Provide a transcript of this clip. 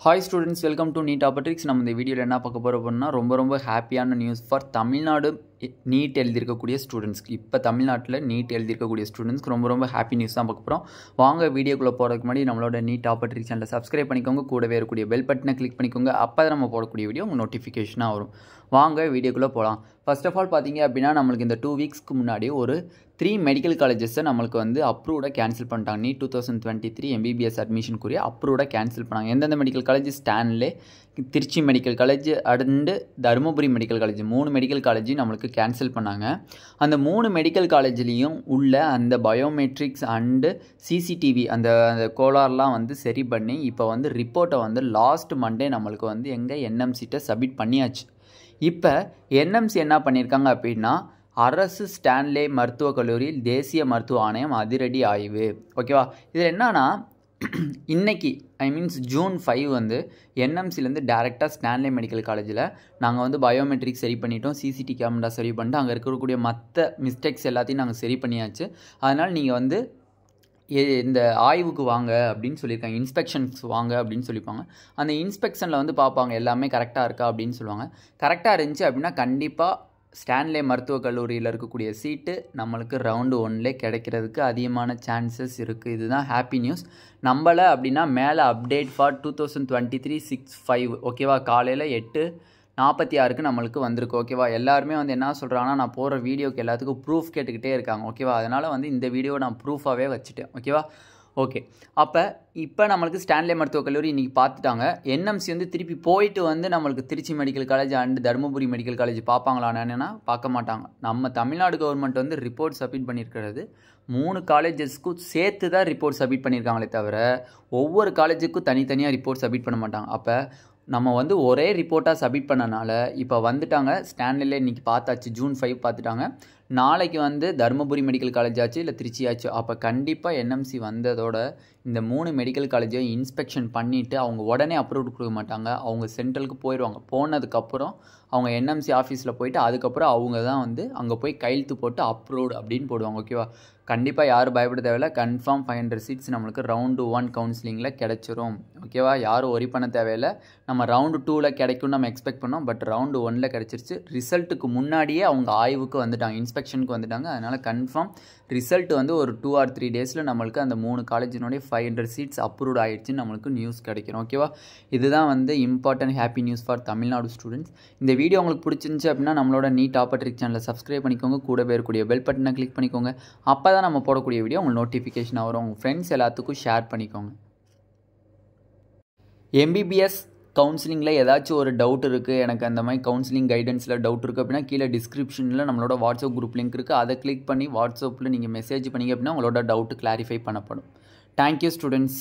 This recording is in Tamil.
Hi students welcome to NEET ஆப்பர்ட்ரிக்ஸ் நம்ம இந்த வீடியோவில் என்ன பார்க்க போகிறோம் அப்படின்னா ரொம்ப ரொம்ப ஹாப்பியான நியூஸ் ஃபார் தமிழ்நாடு நீட் எழுதியிருக்கக்கூடிய ஸ்டூடெண்ட்ஸ்க்கு இப்போ தமிழ்நாட்டில் நீட் எழுதியிருக்கக்கூடிய ஸ்டூடெண்ட்ஸ்க்கு ரொம்ப ரொம்ப ஹாப்பி நியூஸ் தான் பார்க்க போகிறோம் வாங்க வீடியோக்குள்ளே போகிறதுக்கு முன்னாடி நம்மளோட நீட் ஆப்பர்ட்ரிக்ஸ் சேனலை சப்ஸ்கிரைப் பண்ணிக்கோங்க. கூடவே இருக்கக்கூடிய பெல் பட்டனை கிளிக் பண்ணிக்கோங்க. அப்போ தான் நம்ம போடக்கூடிய வீடியோ உங்கள் நோட்டிஃபிகேஷனாக வரும். வாங்க வீடியோக்குள்ளே போகலாம் ஃபர்ஸ்ட் ஆஃப் ஆல் பார்த்தீங்க அப்படின்னா நம்மளுக்கு இந்த டூ வீக்ஸ்க்கு முன்னாடி ஒரு த்ரீ மெடிக்கல் காலேஜஸை நம்மளுக்கு வந்து அப்ரூவ்டாக கேன்சல் பண்ணிட்டாங்க. நீ two thousand twenty three MBBS அட்மிஷனுக்குரிய அப்ரூவ்டாக கேன்சல் பண்ணாங்க. எந்தெந்த medical college Stanley Trichy medical college and Dharmapuri medical college மூணு மெடிக்கல் காலேஜையும் நம்மளுக்கு கேன்சல் பண்ணாங்க. அந்த மூணு மெடிக்கல் காலேஜ்லேயும் உள்ள அந்த பயோமெட்ரிக்ஸ் அண்டு சிசிடிவி அந்த அந்த கோளாறுலாம் வந்து சரி பண்ணி இப்போ வந்து ரிப்போர்ட்டை வந்து லாஸ்ட் மண்டே நம்மளுக்கு வந்து எங்கள் என்எம்சிட்ட சப்மிட் பண்ணியாச்சு. இப்போ என்எம்சி என்ன பண்ணியிருக்காங்க அப்படின்னா அரசு ஸ்டான்லே மருத்துவக் கல்லூரியில் தேசிய மருத்துவ ஆணையம் அதிரடி ஆய்வு. ஓகேவா? இதில் என்னன்னா இன்றைக்கி ஐ மீன்ஸ் ஜூன் ஃபைவ் வந்து என்எம்சிலேருந்து டேரெக்டாக ஸ்டான்லே மெடிக்கல் காலேஜில் நாங்கள் வந்து பயோமெட்ரிக் சரி பண்ணிட்டோம் சிசிடி கேமரா சரி பண்ணிட்டு அங்கே இருக்கக்கூடிய மற்ற மிஸ்டேக்ஸ் எல்லாத்தையும் நாங்கள் சரி பண்ணியாச்சு. அதனால் நீங்கள் வந்து இந்த ஆய்வுக்கு வாங்க அப்படின்னு சொல்லியிருக்காங்க இன்ஸ்பெக்ஷன்ஸ் வாங்க அப்படின்னு சொல்லிப்பாங்க. அந்த இன்ஸ்பெக்ஷனில் வந்து பார்ப்பாங்க எல்லாமே கரெக்டாக இருக்கா அப்படின்னு சொல்லுவாங்க. கரெக்டாக இருந்துச்சு அப்படின்னா கண்டிப்பாக ஸ்டான்லே மருத்துவக் கல்லூரியில் இருக்கக்கூடிய சீட்டு நம்மளுக்கு ரவுண்டு ஒன்லே கிடைக்கிறதுக்கு அதிகமான சான்சஸ் இருக்குது இதுதான் ஹாப்பி நியூஸ். நம்மளை அப்படின்னா மேலே update for two thousand twenty three six five. ஓகேவா? காலையில் எட்டு நாற்பத்தி ஆறுக்கு நம்மளுக்கு வந்திருக்கு. ஓகேவா? எல்லாருமே வந்து என்ன சொல்கிறாங்கன்னா நான் போகிற வீடியோக்கு எல்லாத்துக்கும் ப்ரூஃப் கேட்டுக்கிட்டே இருக்காங்க. ஓகேவா? அதனால் வந்து இந்த வீடியோவை நான் ப்ரூஃபாகவே வச்சுட்டேன். ஓகேவா? ஓகே. அப்போ இப்போ நம்மளுக்கு ஸ்டான்லே மருத்துவக் கல்லூரி இன்றைக்கி பார்த்துட்டாங்க. என்எம்சி வந்து திருப்பி போயிட்டு வந்து நம்மளுக்கு Trichy medical college and Dharmapuri medical college பார்ப்பாங்களானா பார்க்க மாட்டாங்க. நம்ம தமிழ்நாடு கவர்மெண்ட் வந்து ரிப்போர்ட் சப்மிட் பண்ணியிருக்கிறது மூணு காலேஜஸ்க்கும் சேர்த்து தான் ரிப்போர்ட் சப்மிட் பண்ணியிருக்காங்களே தவிர ஒவ்வொரு காலேஜுக்கும் தனித்தனியாக ரிப்போர்ட் சப்மிட் பண்ண மாட்டாங்க. அப்போ நம்ம வந்து ஒரே ரிப்போர்ட்டாக சப்மிட் பண்ணனால இப்போ வந்துட்டாங்க. ஸ்டான்லில் இன்றைக்கி பார்த்தாச்சு ஜூன் ஃபைவ் பார்த்துட்டாங்க. நாளைக்கு வந்து தருமபுரி மெடிக்கல் காலேஜ் ஆச்சு இல்லை திருச்சி ஆச்சு. அப்போ கண்டிப்பாக என்எம்சி வந்ததோட இந்த மூணு மெடிக்கல் காலேஜையும் இன்ஸ்பெக்ஷன் பண்ணிவிட்டு அவங்க உடனே அப்ரூவ் கொடுக்க மாட்டாங்க. அவங்க சென்ட்ரலுக்கு போயிடுவாங்க போனதுக்கப்புறம் அவங்க என்எம்சி ஆஃபீஸில் போயிட்டு அதுக்கப்புறம் அவங்க தான் வந்து அங்கே போய் கையெழுத்து போட்டு அப்ரூவ்டு அப்படின்னு போடுவாங்க ஓகேவா கண்டிப்பாக யாரும் பயப்பட தேவையில்ல. கன்ஃபார்ம் ஃபைவ் ஹண்ட்ரட் சீட்ஸ் நம்மளுக்கு ரவுண்டு ஒன் கவுன்சிலிங்கில் கிடச்சிரும் ஓகேவா யாரும் ஒரி பண்ண தேவையில்லை. நம்ம ரவுண்டு டூவில் கிடைக்கும்னு நம்ம எக்ஸ்பெக்ட் பண்ணோம். பட் ரவுண்டு ஒனில் கிடச்சிருச்சு. ரிசல்ட்டுக்கு முன்னாடியே அவங்க ஆய்வுக்கு வந்துட்டாங்க. இன்ஸ்பெக்ஷனுக்கு வந்துட்டாங்க. அதனால் கன்ஃபார்ம் ரிசல்ட் வந்து ஒரு டூ ஆர் த்ரீ டேஸில் நம்மளுக்கு அந்த மூணு காலேஜினுடைய ஃபைவ் ஹண்ட்ரட் சீட்ஸ் அப்ரூவ் ஆகிடுச்சின்னு நம்மளுக்கு நியூஸ் கிடைக்கும் ஓகேவா இதுதான் வந்து important happy news for Tamil Nadu students இந்த வீடியோ உங்களுக்கு பிடிச்சிருந்துச்சு அப்படின்னா நம்மளோட நீட் ஆப்பர்ட்ரிக் சேனலை சப்ஸ்கிரைப் பண்ணிக்கோங்க. கூட இருக்கக்கூடிய பெல் பட்டனை கிளிக் பண்ணிக்கோங்க. அப்போ தான் நம்ம போடக்கூடிய வீடியோ உங்களுக்கு நோட்டிஃபிகேஷன் வரும். உங்கள் ஃப்ரெண்ட்ஸ் எல்லாத்துக்கும் ஷேர் பண்ணிக்கோங்க. எம்பிபிஎஸ் கவுன்சிலிங்கில் ஏதாச்சும் ஒரு டவுட் இருக்குது எனக்கு அந்த மாதிரி கவுன்சிலிங் கைடன்ஸில் டவுட் இருக்குது அப்படின்னா கீழே டிஸ்கிரிப்ஷனில் நம்மளோட வாட்ஸ்அப் குரூப் லிங்க் இருக்குது அதை கிளிக் பண்ணி வாட்ஸ்அப்பில் நீங்கள் மெசேஜ் பண்ணிங்க அப்படின்னா உங்களோட டவுட் கிளாரிஃபை பண்ணப்படும். Thank you students